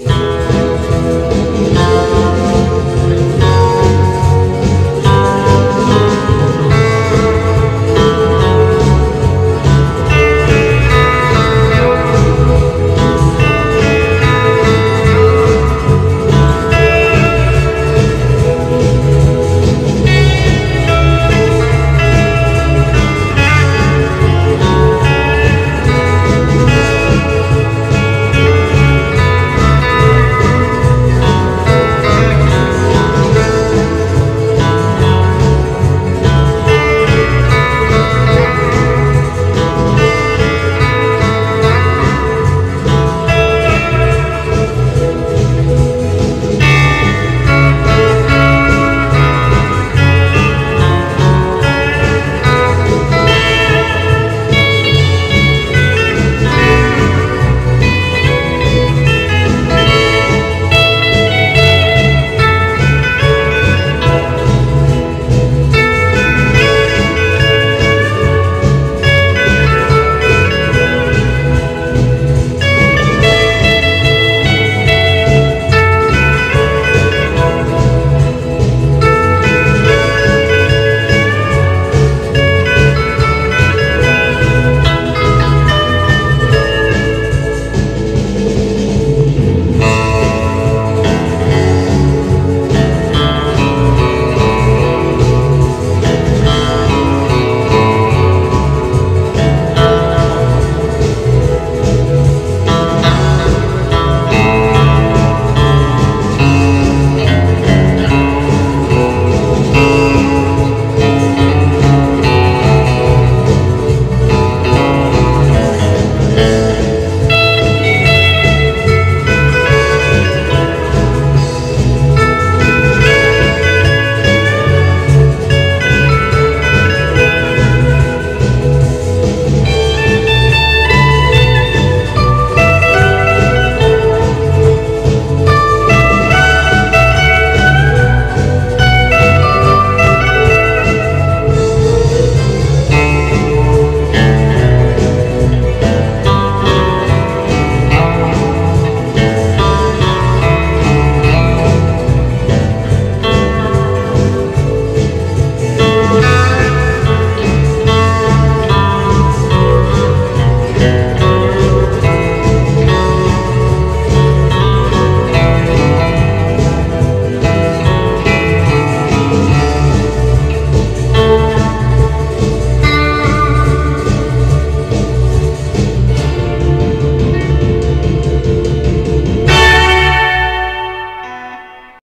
Yeah.